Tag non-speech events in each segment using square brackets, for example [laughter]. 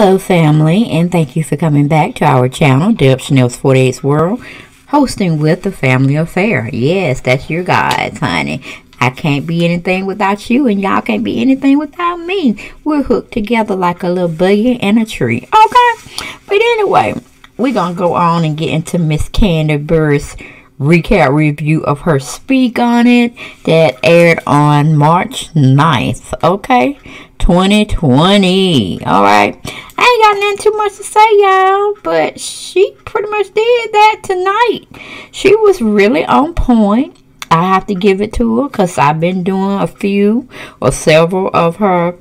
Hello, family, and thank you for coming back to our channel, Deb Shanel's 48's World, hosting with the Family Affair. Yes, that's your guys, honey. I can't be anything without you, and y'all can't be anything without me. We're hooked together like a little buggy and a tree. Okay? But anyway, we're going to go on and get into Miss Burruss recap review of her speak on it that aired on March 9th. Okay? 2020. All right. I ain't got nothing too much to say, y'all, but she pretty much did that tonight. She was really on point. I have to give it to her because I've been doing a few or several of her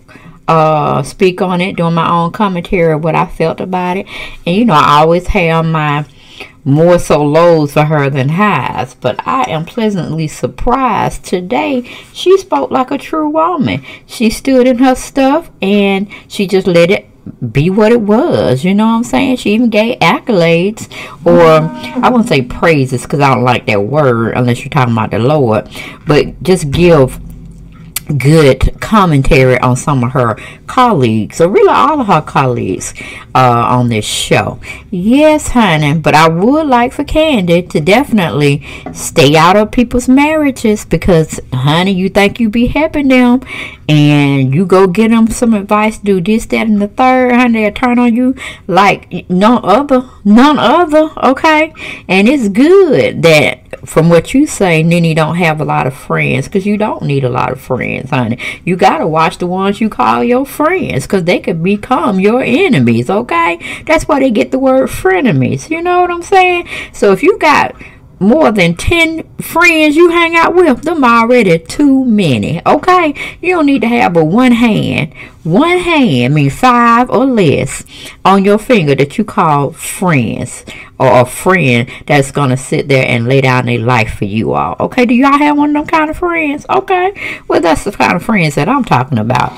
uh speak on it, doing my own commentary of what I felt about it. And you know, I always have my more so lows for her than highs. But I am pleasantly surprised today. She spoke like a true woman. She stood in her stuff and she just let it be what it was. You know what I'm saying? She even gave accolades or I won't say praises because I don't like that word unless you're talking about the Lord. But just give good commentary on some of her colleagues, or really all of her colleagues uh, on this show. Yes, honey, but I would like for Kandi to definitely stay out of people's marriages because, honey, you think you be helping them and you go get them some advice, do this, that, and the third, honey, they'll turn on you like none other, none other, okay? And it's good that from what you say, Nene don't have a lot of friends because you don't need a lot of friends, honey. You got to watch the ones you call your friends because they could become your enemies, okay? That's why they get the word frenemies. You know what I'm saying? So if you got more than 10 friends you hang out with, them already too many, okay? You don't need to have but one hand. One hand, means five or less, on your finger that you call friends or a friend that's going to sit there and lay down their life for you all. Okay, do y'all have one of them kind of friends? Okay, well, that's the kind of friends that I'm talking about.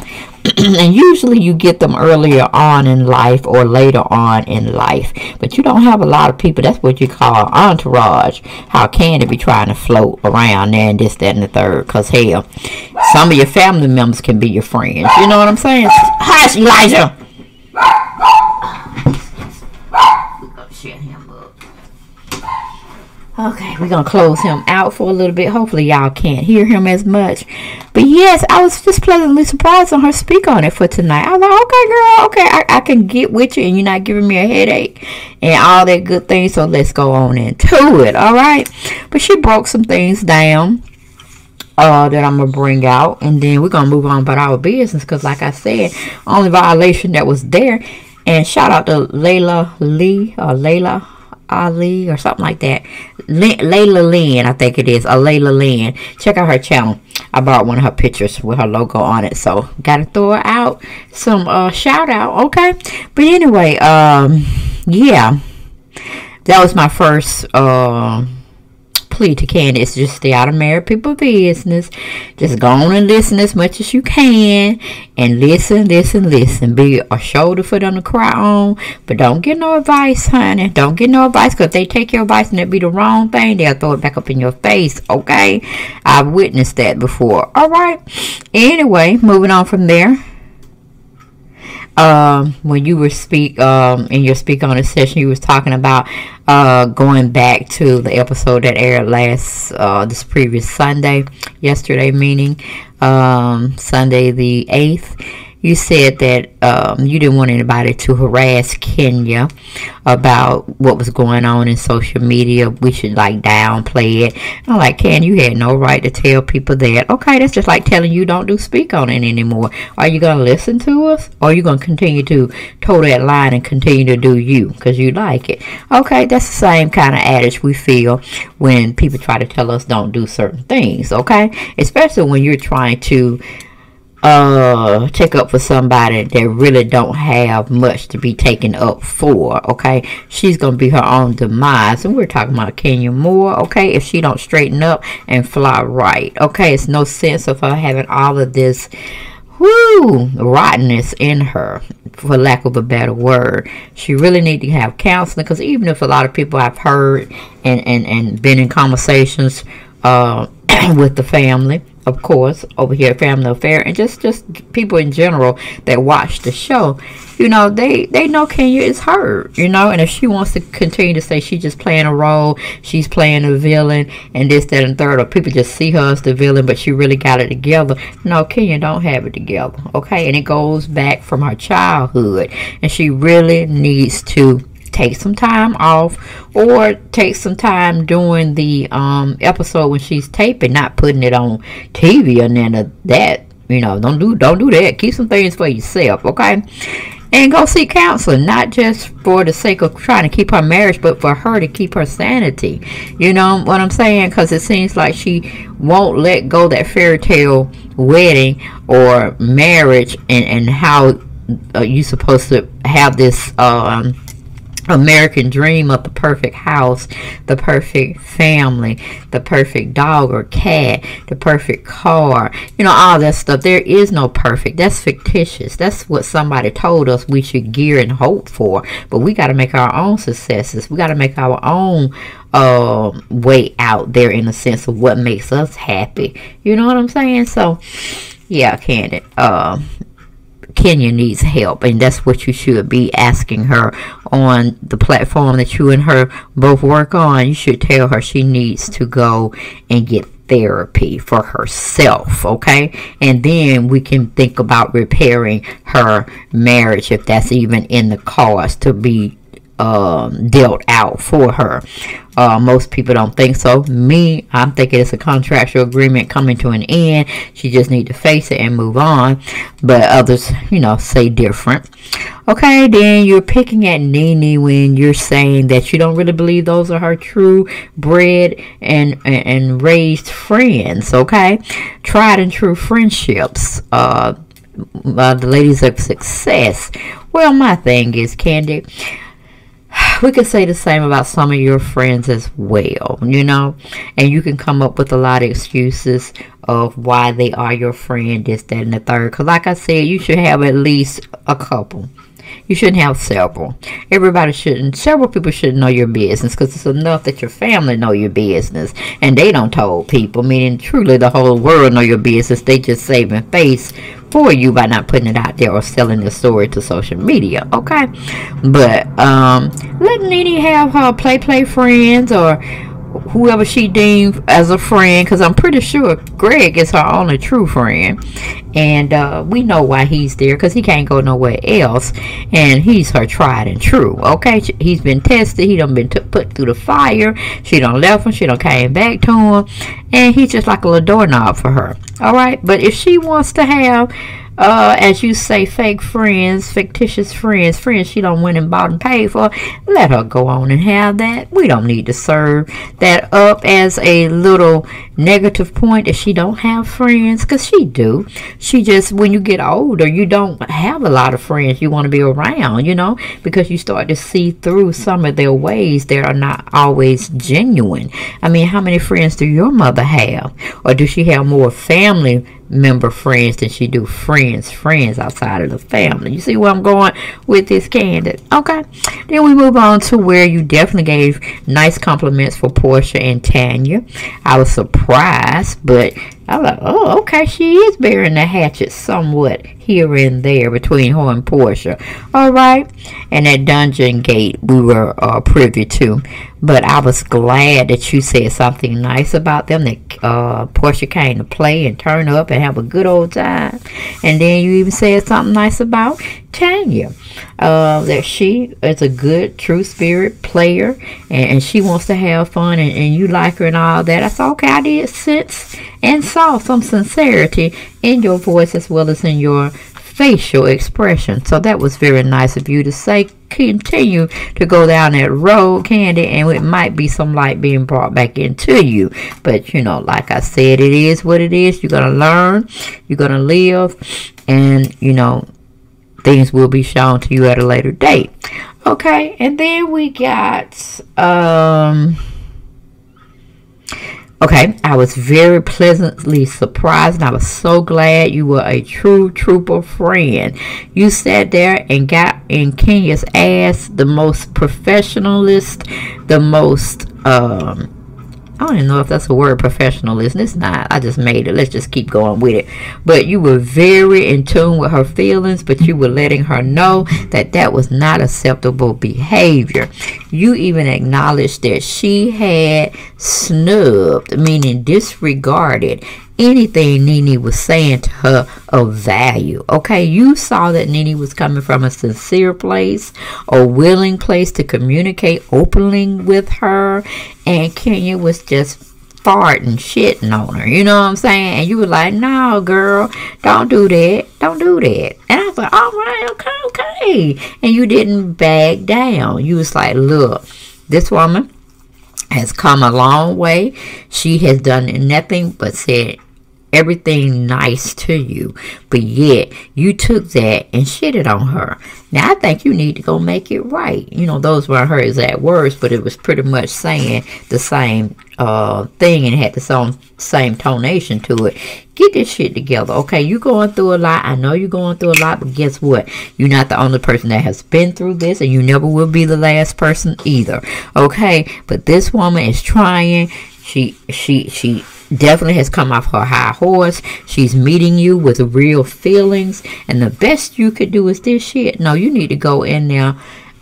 [clears throat] and usually you get them earlier on in life or later on in life. But you don't have a lot of people. That's what you call entourage. How can it be trying to float around there and this, that, and the third? Because, hell, some of your family members can be your friends. You know what I'm saying? Hush, Elijah! Oh, Okay, we're going to close him out for a little bit. Hopefully y'all can't hear him as much. But yes, I was just pleasantly surprised on her speak on it for tonight. I was like, okay, girl, okay, I, I can get with you and you're not giving me a headache and all that good things. So let's go on into it, all right? But she broke some things down. Uh, that I'm gonna bring out, and then we're gonna move on about our business. Cause like I said, only violation that was there. And shout out to Layla Lee or Layla Ali or something like that. Layla Lynn, I think it is. A Layla Lynn. Check out her channel. I bought one of her pictures with her logo on it. So, gotta throw her out some uh, shout out. Okay. But anyway, um, yeah. That was my first uh, plea to Candace. Just stay out of married people business. Just go on and listen as much as you can. And listen, listen, listen. Be a shoulder for them to cry on. But don't get no advice, honey. Don't get no advice. Because they take your advice and it be the wrong thing, they'll throw it back up in your face. Okay? I've witnessed that before. Alright. Anyway, moving on from there um, when you were speak um, in your speak on a session, you was talking about uh, going back to the episode that aired last uh, this previous Sunday, yesterday meaning um, Sunday the eighth you said that um, you didn't want anybody to harass Kenya about what was going on in social media. We should like downplay it. I'm like, Ken, you had no right to tell people that. Okay, that's just like telling you don't do speak on it anymore. Are you going to listen to us? Or are you going to continue to toe that line and continue to do you because you like it? Okay, that's the same kind of adage we feel when people try to tell us don't do certain things. Okay, especially when you're trying to uh take up for somebody that really don't have much to be taken up for okay? She's gonna be her own demise. And we're talking about kenya moore okay? If she don't straighten up and fly right okay? It's no sense of her having all of this whoo rottenness in her for lack of a better word. She really need to have counseling because even if a lot of people i've heard and and and been in conversations uh [clears throat] with the family of course, over here at Family Affair, and just just people in general that watch the show, you know, they they know Kenya is hurt, you know, and if she wants to continue to say she's just playing a role, she's playing a villain, and this, that, and third, or people just see her as the villain, but she really got it together. No, Kenya don't have it together, okay, and it goes back from her childhood, and she really needs to take some time off or take some time during the um, episode when she's taping, not putting it on TV and then that. You know, don't do don't do that. Keep some things for yourself, okay? And go seek counseling, not just for the sake of trying to keep her marriage, but for her to keep her sanity. You know what I'm saying? Because it seems like she won't let go that fairy tale wedding or marriage, and and how uh, you supposed to have this um, American dream of the perfect house, the perfect family, the perfect dog or cat, the perfect car, you know, all that stuff. There is no perfect. That's fictitious. That's what somebody told us we should gear and hope for. But we got to make our own successes. We got to make our own uh, way out there in the sense of what makes us happy. You know what I'm saying? So, yeah, Kandi. Uh, Kenya needs help, and that's what you should be asking her on the platform that you and her both work on. You should tell her she needs to go and get therapy for herself, okay? And then we can think about repairing her marriage if that's even in the cost to be um, dealt out for her. Uh, most people don't think so. Me, I'm thinking it's a contractual agreement coming to an end. She just need to face it and move on. But others, you know, say different. Okay, then you're picking at Nene when you're saying that you don't really believe those are her true bred and, and, and raised friends. Okay, tried and true friendships. Uh, uh, the ladies of success. Well, my thing is, Kandi we could say the same about some of your friends as well, you know, and you can come up with a lot of excuses of why they are your friend, this, that, and the third. Because, like I said, you should have at least a couple. You shouldn't have several. Everybody shouldn't. Several people shouldn't know your business because it's enough that your family know your business, and they don't told people. Meaning, truly, the whole world know your business. They just saving face for you by not putting it out there or selling the story to social media. Okay, but um, let Nene have her play play friends or whoever she deemed as a friend because i'm pretty sure greg is her only true friend. And uh, we know why he's there because he can't go nowhere else. And he's her tried and true okay? He's been tested. He done been put through the fire. She done left him. She done came back to him. And he's just like a little doorknob for her all right? But if she wants to have uh, as you say, fake friends, fictitious friends, friends she don't went and bought and paid for, let her go on and have that. We don't need to serve that up as a little negative point that she don't have friends, because she do. She just, when you get older, you don't have a lot of friends you want to be around, you know, because you start to see through some of their ways that are not always genuine. I mean, how many friends do your mother have? Or does she have more family member friends than she do friends friends outside of the family. You see where i'm going with this candid okay. Then we move on to where you definitely gave nice compliments for Porsha and tanya. I was surprised but I was like, oh, okay, she is bearing the hatchet somewhat here and there between her and Porsha. All right. And that dungeon gate we were uh, privy to. But I was glad that you said something nice about them, that uh, Porsha came to play and turn up and have a good old time. And then you even said something nice about Tanya, uh, that she is a good, true spirit player and, and she wants to have fun and, and, you like her and all that. I said, okay, I did sense and saw some sincerity in your voice as well as in your facial expression. So that was very nice of you to say. Continue to go down that road, Kandi, and it might be some light being brought back into you. But, you know, like I said, it is what it is. You're going to learn, you're going to live, and, you know, things will be shown to you at a later date. Okay, and then we got, um, Okay, I was very pleasantly surprised and I was so glad you were a true trooper friend. You sat there and got in Kenya's ass the most professionalist, the most um, I don't even know if that's a word professionalism. It's not. I just made it. Let's just keep going with it. But you were very in tune with her feelings, but you were letting her know that that was not acceptable behavior. You even acknowledged that she had snubbed, meaning disregarded anything Nene was saying to her of value. Okay, you saw that Nene was coming from a sincere place, a willing place to communicate openly with her, and Kenya was just farting, shitting on her. You know what I'm saying? And you were like, no, girl, don't do that. Don't do that. And I was like, all right, okay, okay. And you didn't back down. You was like, look, this woman has come a long way. She has done nothing but said everything nice to you, but yet you took that and shitted on her. Now I think you need to go make it right. You know, those were her exact words, but it was pretty much saying the same uh, thing and had the same same tonation to it. Get this shit together, okay? You're going through a lot. I know you're going through a lot, but guess what? You're not the only person that has been through this, and you never will be the last person either, okay? But this woman is trying. She she she definitely has come off her high horse. She's meeting you with real feelings. And the best you could do is this shit. No, you need to go in there.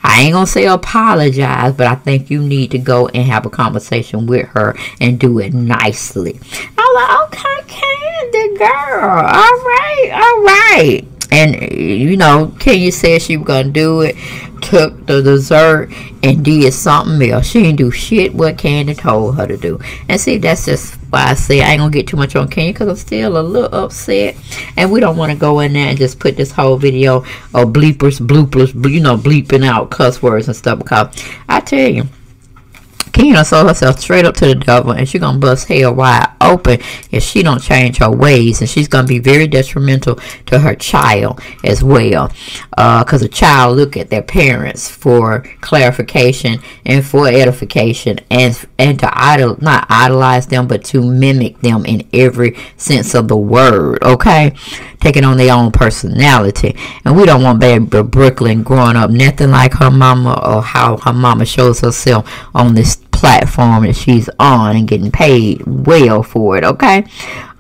I ain't gonna say apologize, but I think you need to go and have a conversation with her and do it nicely. I'm like, okay, Kandi girl. All right, all right. And you know, Kenya said she was gonna do it took the dessert and did something else. She didn't do shit what Kandi told her to do. And see, that's just why I say I ain't gonna get too much on Kandi because I'm still a little upset. And we don't want to go in there and just put this whole video of bleepers, bloopers, you know, bleeping out cuss words and stuff. Because I tell you, Kenya sold herself straight up to the devil and she's gonna bust hell wide open if she don't change her ways and she's gonna be very detrimental to her child as well. Because uh, a child look at their parents for clarification and for edification and and to idol not idolize them but to mimic them in every sense of the word okay? Taking on their own personality. And we don't want baby Brooklyn growing up nothing like her mama or how her mama shows herself on this platform that she's on and getting paid well for it, okay?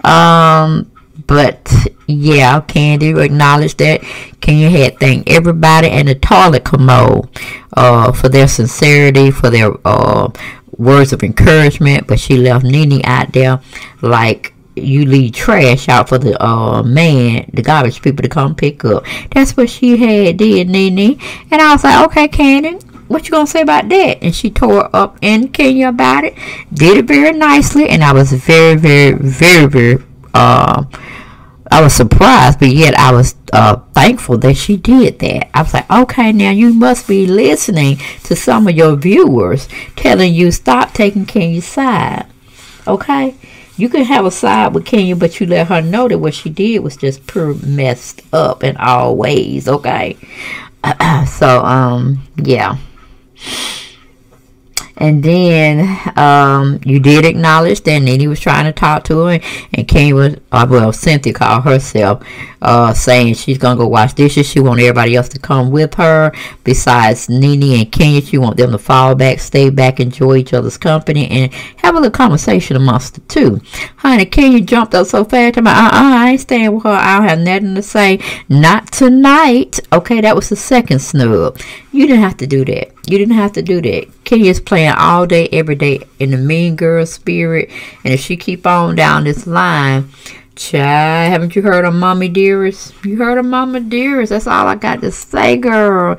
Um, but yeah, Kandi acknowledge that. Can you had thank everybody and the toilet commode uh, for their sincerity, for their uh, words of encouragement, but she left Nene out there like you leave trash out for the uh, man, the garbage people to come pick up. That's what she had did, Nene. And I was like, okay, Kandi, what you gonna say about that? And she tore up in Kenya about it, did it very nicely, and I was very, very, very, very, uh, I was surprised, but yet I was uh, thankful that she did that. I was like, okay, now you must be listening to some of your viewers telling you stop taking Kenya's side. Okay? You can have a side with Kenya, but you let her know that what she did was just pure messed up in all ways. Okay? [clears throat] so, um, yeah. And then um, you did acknowledge that Nene was trying to talk to her, and Kenya was, uh, well, Cynthia called herself, uh, saying she's gonna go wash dishes. She want everybody else to come with her. Besides Nene and Kenya, she want them to fall back, stay back, enjoy each other's company, and have a little conversation amongst the two. Honey, Kenya jumped up so fast. I'm like, uh-uh, I ain't staying with her. I don't have nothing to say. Not tonight. Okay, that was the second snub. You didn't have to do that. You didn't have to do that. Kenya's playing all day, every day in the mean girl spirit. And if she keep on down this line, child, haven't you heard of Mommy Dearest? You heard of Mama Dearest. That's all I got to say, girl.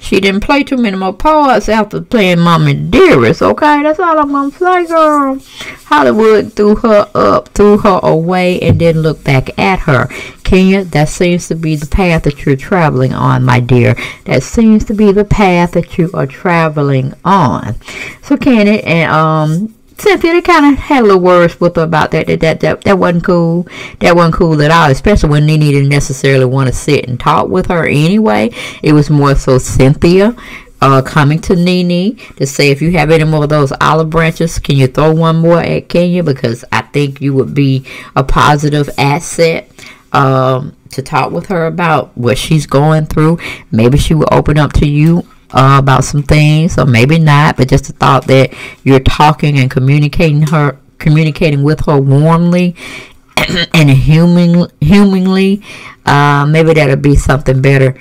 She didn't play too many more parts after playing Mommy Dearest, okay? That's all I'm gonna say, girl. Hollywood threw her up, threw her away, and didn't look back at her. Kenya, that seems to be the path that you're traveling on, my dear. That seems to be the path that you are traveling on. So, Kenya, and um, Cynthia, kind of had a little words with her about that. That, that that that wasn't cool. That wasn't cool at all. Especially when Nene didn't necessarily want to sit and talk with her anyway. It was more so Cynthia uh, coming to Nene to say if you have any more of those olive branches, can you throw one more at Kenya? Because I think you would be a positive asset um, to talk with her about what she's going through. Maybe she will open up to you uh, about some things, or maybe not, but just the thought that you're talking and communicating her, communicating with her warmly [clears throat] and human, humanly, uh, maybe that'll be something better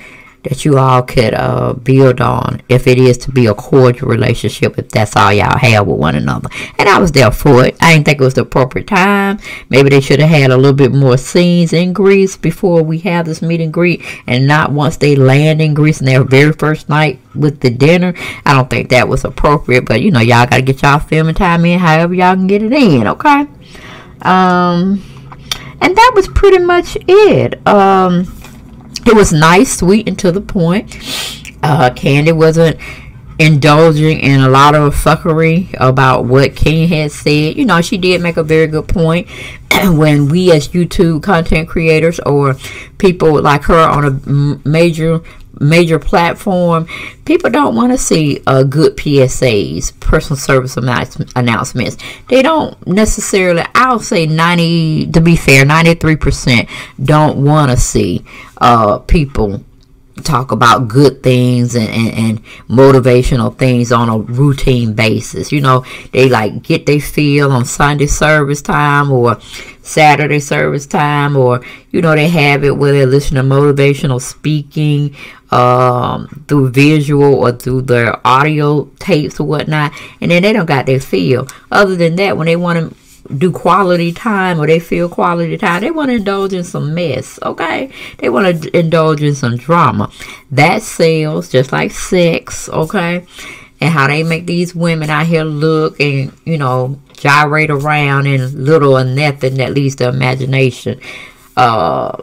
that you all could uh, build on if it is to be a cordial relationship if that's all y'all have with one another. And i was there for it. I didn't think it was the appropriate time. Maybe they should have had a little bit more scenes in greece before we have this meet and greet and not once they land in greece and their very first night with the dinner. I don't think that was appropriate but you know y'all gotta get y'all filming time in however y'all can get it in okay? Um and that was pretty much it. Um it was nice, sweet, and to the point. Uh, Kandi wasn't indulging in a lot of fuckery about what King had said. You know, she did make a very good point [clears throat] when we as YouTube content creators or people like her on a major major platform, people don't want to see uh, good PSAs, personal service announcements. They don't necessarily, I'll say 90, to be fair, 93% don't want to see uh, people talk about good things and, and, and, motivational things on a routine basis. You know, they like get their feel on Sunday service time or Saturday service time or, you know, they have it where they listen to motivational speaking um, through visual or through their audio tapes or whatnot. And then they don't got their feel. Other than that, when they want to do quality time or they feel quality time. They want to indulge in some mess, okay? They want to indulge in some drama. That sells just like sex, okay? And how they make these women out here look and, you know, gyrate around in little or nothing that leads to imagination. Uh,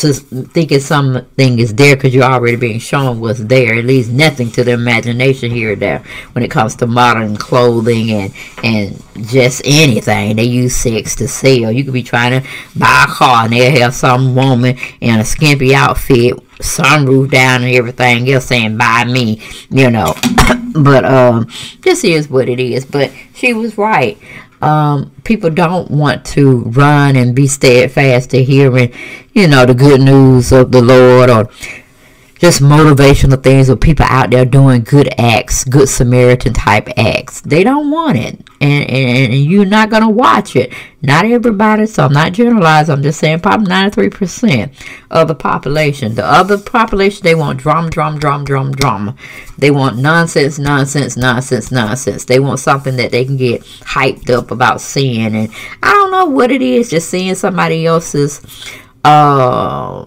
to thinking something is there because you're already being shown what's there. It leaves nothing to the imagination here or there when it comes to modern clothing and and just anything. They use sex to sell. You could be trying to buy a car and they'll have some woman in a skimpy outfit, sunroof down and everything else saying buy me, you know. [coughs] but um this is what it is. But she was right um, people don't want to run and be steadfast to hearing, you know, the good news of the Lord or just motivational things of people out there doing good acts, good Samaritan type acts. They don't want it. And, and, and you're not going to watch it. Not everybody, so I'm not generalizing. I'm just saying probably 93% of the population. The other population, they want drama, drama, drama, drama, drama. They want nonsense, nonsense, nonsense, nonsense. They want something that they can get hyped up about seeing. And I don't know what it is, just seeing somebody else's... Uh,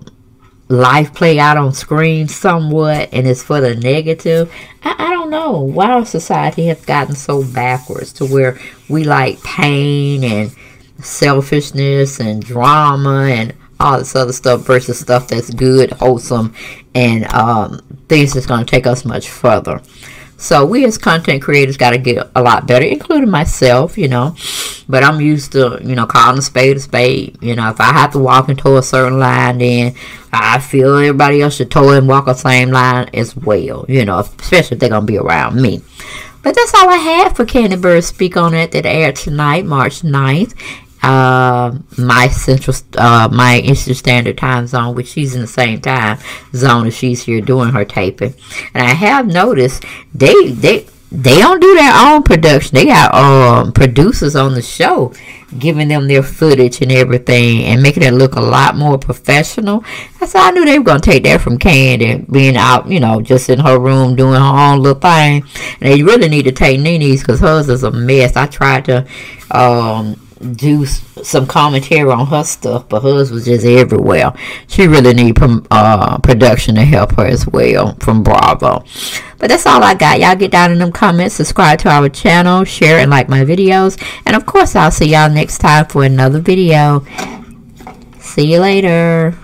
life play out on screen somewhat and it's for the negative. I, I, don't know why our society has gotten so backwards to where we like pain and selfishness and drama and all this other stuff versus stuff that's good, wholesome, and um, things that's going to take us much further. So we as content creators got to get a lot better, including myself, you know. But I'm used to, you know, calling a spade a spade. You know, if I have to walk into a certain line, then I feel everybody else should toe and walk the same line as well. You know, especially if they're going to be around me. But that's all I have for Kandi Burruss Speak On It that aired tonight, March 9th uh, my central, uh, my Eastern Standard Time zone, which she's in the same time zone as she's here doing her taping. And I have noticed they they they don't do their own production. They got um producers on the show giving them their footage and everything and making it look a lot more professional. That's how I knew they were gonna take that from Kandi being out, you know, just in her room doing her own little thing. And they really need to take Nene's because hers is a mess. I tried to um do some commentary on her stuff, but hers was just everywhere. She really need uh, production to help her as well from Bravo. But that's all I got. Y'all get down in them comments, subscribe to our channel, share and like my videos. And of course, I'll see y'all next time for another video. See you later.